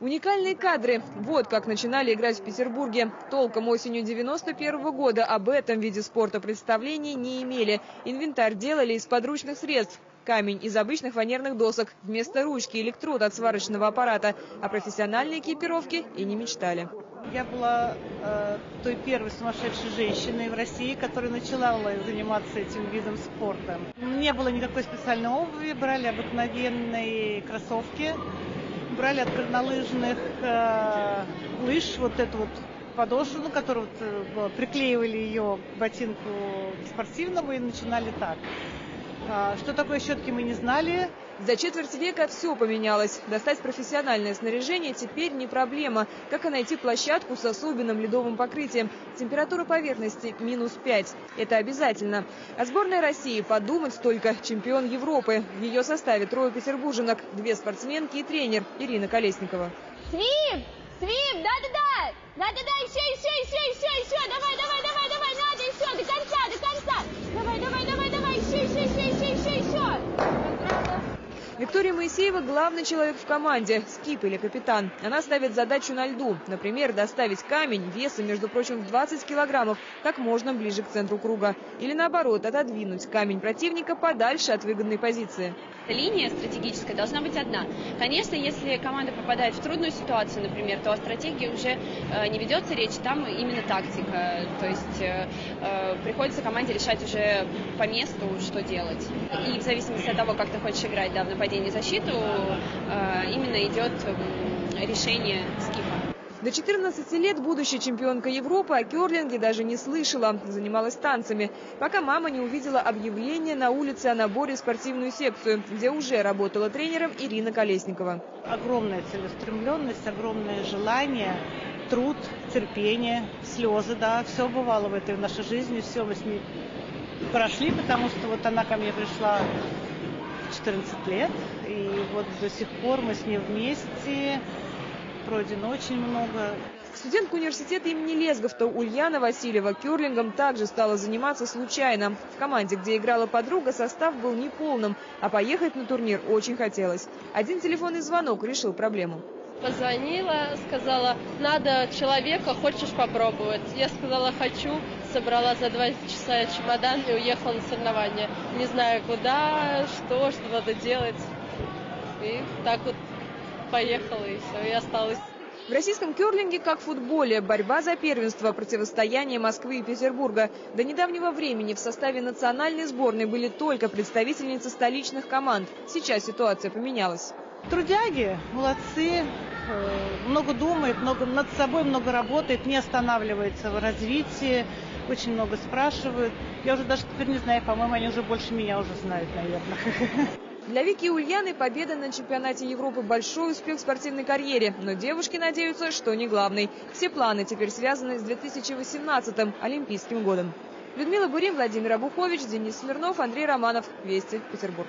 Уникальные кадры. Вот как начинали играть в Петербурге. Толком осенью 91 -го года об этом виде спорта представлений не имели. Инвентарь делали из подручных средств. Камень из обычных фанерных досок, вместо ручки электрод от сварочного аппарата. О профессиональной экипировке и не мечтали. Я была э, той первой сумасшедшей женщиной в России, которая начала заниматься этим видом спорта. Не было никакой специальной обуви, брали обыкновенные кроссовки, брали от горнолыжных э, лыж вот эту вот подошву, ну, которую вот, э, приклеивали ее к ботинку спортивному и начинали так. А, что такое щетки мы не знали. За четверть века все поменялось. Достать профессиональное снаряжение теперь не проблема, как и найти площадку с особенным ледовым покрытием. Температура поверхности минус 5. Это обязательно. А сборная России подумать только чемпион Европы. В ее составе трое петербурженок, две спортсменки и тренер Ирина Колесникова. Свип! Свип! Да-да-да! Да-да-да! Еще, еще, еще, еще, еще! Давай, давай, давай, давай! Надо еще! До конца, до конца! Давай, давай, давай, давай! Еще, еще, еще, еще, еще, еще! Виктория Моисеева – главный человек в команде, скип или капитан. Она ставит задачу на льду. Например, доставить камень весом, между прочим, в 20 килограммов как можно ближе к центру круга. Или наоборот, отодвинуть камень противника подальше от выгодной позиции. Линия стратегическая должна быть одна. Конечно, если команда попадает в трудную ситуацию, например, то о стратегии уже э, не ведется речь, там именно тактика. То есть э, э, приходится команде решать уже по месту, что делать. И в зависимости от того, как ты хочешь играть да, в нападение и защиту э, именно идет решение скифа. До 14 лет будущая чемпионка Европы о керлинге даже не слышала, занималась танцами, пока мама не увидела объявление на улице о наборе в спортивную секцию, где уже работала тренером Ирина Колесникова. Огромная целеустремленность, огромное желание, труд, терпение, слезы, да, все бывало в этой нашей жизни, все мы с ней прошли, потому что вот она ко мне пришла 14 лет. И вот до сих пор мы с ней вместе. Пройдено очень много. Студентка университета имени Лезговта Ульяна Васильева кюрлингом также стала заниматься случайно. В команде, где играла подруга, состав был неполным, а поехать на турнир очень хотелось. Один телефонный звонок решил проблему. Позвонила, сказала, надо человека, хочешь попробовать? Я сказала, хочу собрала за два часа чемодан и уехала на соревнования. Не знаю куда, что, что надо делать. И так вот поехала, и все, и осталась. В российском керлинге, как в футболе, борьба за первенство, противостояние Москвы и Петербурга. До недавнего времени в составе национальной сборной были только представительницы столичных команд. Сейчас ситуация поменялась. Трудяги, молодцы, э, много думает, много над собой много работает, не останавливается в развитии очень много спрашивают. Я уже даже теперь не знаю, по-моему, они уже больше меня уже знают, наверное. Для Вики и Ульяны победа на чемпионате Европы – большой успех в спортивной карьере. Но девушки надеются, что не главный. Все планы теперь связаны с 2018-м Олимпийским годом. Людмила Бурим, Владимир Абухович, Денис Смирнов, Андрей Романов. Вести, Петербург.